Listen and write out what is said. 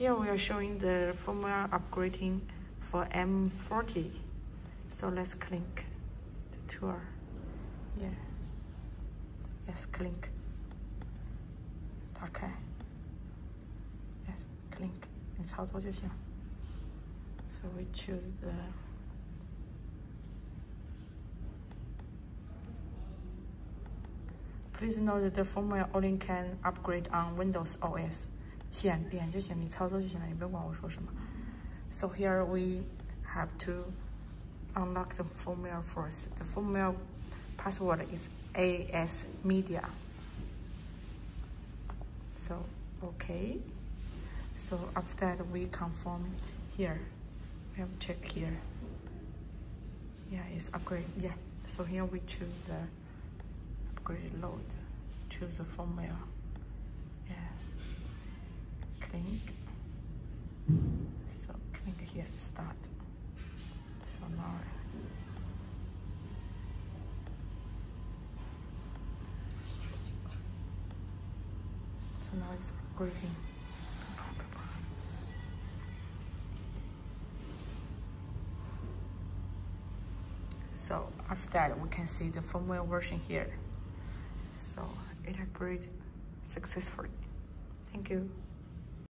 Here we are showing the firmware upgrading for M40. So let's click the tour. Yeah. Yes, click. 打开。Yes, click. 你操作就行。So we choose the Please note that the firmware only can upgrade on Windows OS. 显点就行，你操作就行了，你不用管我说什么。So here we have to unlock the firmware first. The firmware password is AS media. So okay. So after that we confirm here. We have check here. Yeah, it's upgrade. Yeah. So here we choose the upgrade load, choose the firmware. Click. So click here, start. So now so now it's upgrading. So after that, we can see the firmware version here. So it upgraded successfully. Thank you.